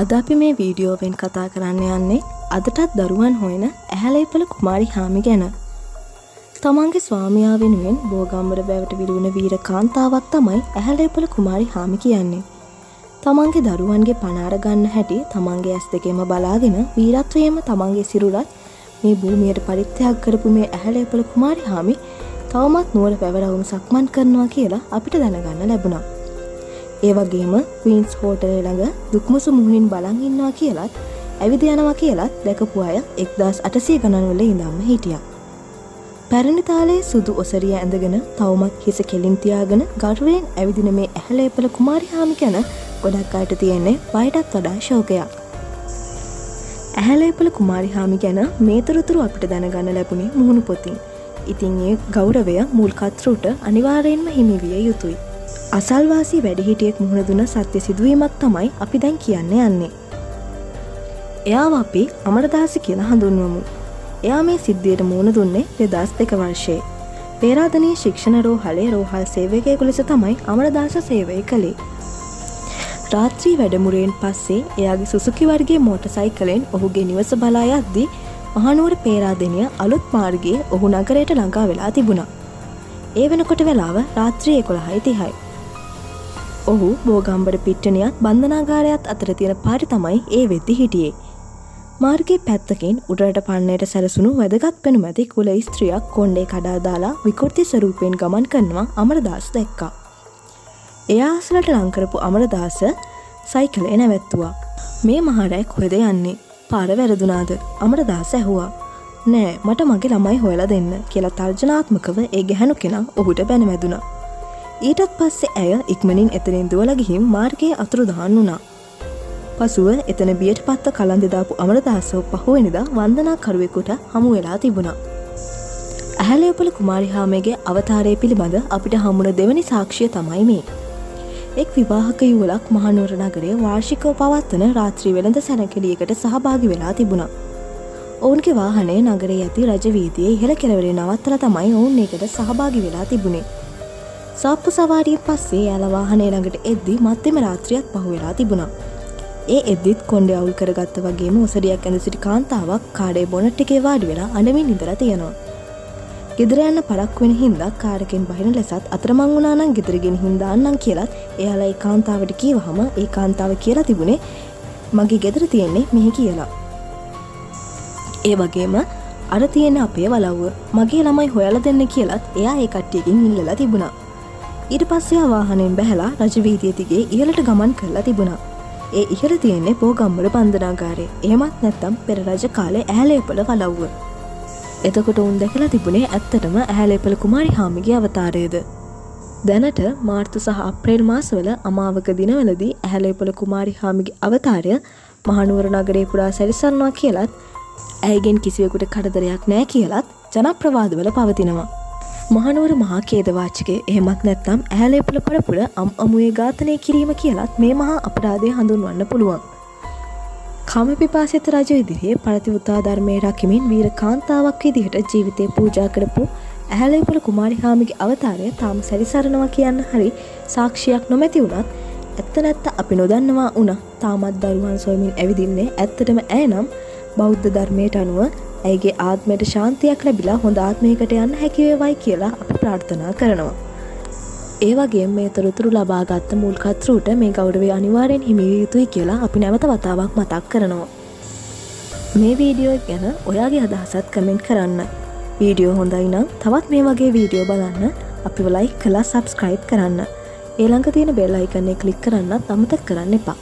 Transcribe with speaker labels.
Speaker 1: අද අපි මේ වීඩියෝවෙන් කතා කරන්න යන්නේ අදටත් දරුවන් හොයන ඇහැලයිපල කුමාරි හාමි ගැන. තමන්ගේ ස්වාමයා වෙනුවෙන් බෝගම්බර බැවට විරුණ වීර කාන්තාවක් තමයි ඇහැලේපල කුමාරි හාමි කියන්නේ. තමන්ගේ දරුවන්ගේ පනාරගන්න හැටි තමන්ගේ ඇස් දෙකෙම බලාගෙන වීරත්වයම තමන්ගේ සිරුරත් මේ භූමියට පරිත්‍යයක් කරපු මේ ඇහැලේපල කුමාරි හාමි තවමත් නුවල පැවරවුම් සක්මන් කරනවා කියලා අපිට දැනගන්න ලැබුණා. ඒවගේම වීන්ස් හෝටල ළඟ දුක්මුසු මුහුණින් බලන් ඉන්නවා කියලත් ඇවිද යනවා කියලත් දැකපු අය එක්දස් අටසී ගණන්වල ඉඳම්ම හිටිය. පැරණි තාලේ සුදු ඔසරිය ඇඳගෙන තවමත් හිස කෙලින්තියාගෙන ගර්වයෙන් ඇවිදින මේ ඇහලේපල කුමාරිහාමි ගැන ගොඩක් අයට තියෙන්නේ වයටත් වඩා ශෝකයක්. ඇහැලේපල කුමාරිහාමි ගැන මේතරතුරු අපිට දැනගන්න ලැබුණේ මුහුණු පොතින්. ඉතින් ඒ ගෞරවය මුල්කත්රුට අනිවාරයෙන්ම හිමිවිය යුතුයි. අසල්වාසී වැඩිහිටියෙක් මුහුණ දුන සත්‍ය සිදුවීමක් තමයි අපි දැන් කියන්න යන්නේ. එයාව අපි අමරදාස කියලා හඳුන්වමු. එයා මේ සිද්ධියට මුණ දුන්නේ දෙදස් දෙක වර්ෂයේ. පේරාධනී ශික්ෂණ රෝහලේ රෝහල් සේවකයකු ලෙස තමයි අමරදාස සේවය කළේ. රාත්‍රී වැඩමුරයෙන් පස්සේ එයාගේ සුසුකි වර්ගේ මෝට සයිකලෙන් ඔහුගේ නිවස බලා යද්දී මහනුවර පේරාදනය අලුත් මාර්ගයේ ඔහු නගරයට ළඟා වෙලා තිබුණා. ඒ වෙනකොට වෙලාව රාත්‍රයේ කොළහයි තිහයි. ඔහු බෝගම්බට පිට්ටනයක් බන්ධනාගාරයත් අතර තියෙන පාරි තමයි ඒ වෙද්දි හිටියේ. මාර්ගයේ පැත්තකින් උඩට පන්නයට සැලසුණු වැදගත් පෙනු මැති කුල ස්ත්‍රියක් කොන්්ඩේ කඩාදාලා විකෘති ස්වරූපයෙන් ගමන් කරනවා අමරදාස් දැක්කා. එයාසලට ලංකරපු අමරදාස සයිකලේ නැවැත්තුවා. මේ මහරැයි කොහෙද යන්නේ පාර වැරදුනාද අමරදාස ඇහුවා. නෑ මට මගේ ළමයි හොයලා දෙන්න කියලා තර්ජනාත්මකව ඒ ගැහැනු කෙනා ඔහුට බැනවැදුනා. ඊටත් පස්සේ ඇය ඉක්මනින් එතනින් දුවල ගිහිම් මාර්ගයේ අතුරු දහන් වුණා. පසුව එතන බියට පත්ත කලන්දෙදාපු අමරදාසෝ පහුවනිදා වන්දනාකරුවෙකුට හමු වෙලා තිබුණා. ඇහැලයපල කුමාරිහාමේගේ අවතාරය පිළිබඳ අපිට හමුණ දෙවනි සාක්ෂිය තමයි මේ. එක් විවාහක යුවලක් මහනුවර නගරේ වාර්ෂිකව පවත්වන රාත්‍රී වෙළඳ සැනකෙලියකට සහභාගි වෙලා තිබුණා. ඔවුන්ගේ වාහනේ නගරේ ඇති රජවීතියේ ඉහළ කෙරවරේ නවත්තල තමයි ඔවුන් ඒකට සහභාගි වෙලා තිබුණේ. සාප්පු සවාරිය පස්සේ යාල වාහනය ළඟට එද්දි මත්තෙම රාත්‍රියත් පහුවෙලා තිබුණා. ඒ එද්දිත් කොන්ඩ අවුල් කරගත්ත වගේම ඔසඩියක් ඇඳ සිටි කාන්තාවක් කාඩේ බොනට් එකේ වාඩි වෙලා අඩමින් ඉඳර තියෙනවා. ගෙදර යන්න පරක් වෙන හින්දා කාරකෙන් බහින ලෙසත් අතරමං වුණනම් ගෙදරගෙන හින්දාන්නම් කියලත් එයාලා ඒ කාන්තාවට කීවහම ඒ කාන්තාව කියලා තිබුණේ මගේ ගෙදර තියෙන්නේ මෙහි කියලා. ඒ වගේම අර තියෙන අපේ වලව්ව මගේ ළමයි හොයල දෙන්න කියලත් එයා ඒ කට්ටියකින් ඉල්ලලා තිබුණා. ඊට පස්සේ වාහනෙන් බැහලා රජවීතියතිගේ ඉහලට ගමන් කරලා තිබුණා. ඒ ඉහල තියෙන්නේ පෝගම්බල බන්ධනාගාරය එහමත් නැත්තම් පෙර රජ කාලේ ඇලේපල වලව්ව. එතකොට උන් දැකලා තිබුණේ ඇත්තටම ඇහැලේපල කුමාරි හාමිගේ අවතාරයද. දැනට මාර්තු සහ අප්‍රේල් මාසවල අමාවක දිනවලදී ඇහැලේපල කුමාරි හාමිගේ අවතාරය මහනුවර නගරේ පුරා සැරිසන්නවා කියලත් ඇයිගෙන් කිසිවෙකුට කඩදරයක් නෑ කියලත් ජනප්‍රවාදවල පවතිනවා. මහනුවර මහා කේදවාචකේ එහෙමත් නැත්තම් ඇහැලේපල පරපුර අම් අමුවේ ඝාතනය කිරීම කියලත් මේ මහා අපරාධය හඳුන්වන්න පුළුවන්. කමපිපාසිත රජ ඉදිරියේ පරතිවුතා ධර්මය රකිමින් වීර කාන්තාවක් විදිහට ජීවිතය පූජා කරපු ඇහැලේපල කුමාරිහාමිගේ අවතාරය තාම සැරිසරනවා කියන්න හරි සාක්ෂියක් නොමැති වුණත් ඇත්ත නැත්ත අපි නොදන්නවා වන තාමත් දරුවන් සොයමින් ඇවිදින්නේ ඇත්තටම ඇය නම් බෞද්ධ ධර්මයට අනුව ඇයගේ ආත්මයට ශාන්තියක් ලැබිලා හොඳ ආත්මයකට යන්න හැකිවේවයි කියලා අපි ප්‍රාර්ථනා කරනවා. ඒවගේ මේ තොරතුරු ලබාගත්ත මුල්කත්රුට මේ ගෞඩවේ අනිවාරයෙන් හිමිවිය යුතුයි කියලා අපි නැවත වතාවක් මතක් කරනවා. මේ වීඩියෝ ගැන ඔයාගේ අදහසත් කමෙන්ට් කරන්න. වීඩියෝ හොඳයි නම් තවත් මේ වගේ වීඩියෝ බලන්න අපි වලයි කලා සබස්ක්‍රයිබ් කරන්න. ඒළඟ තියෙන බෙල්ලයිකන්නේ කලික් කරන්නත් අමතක් කරන්න එපා.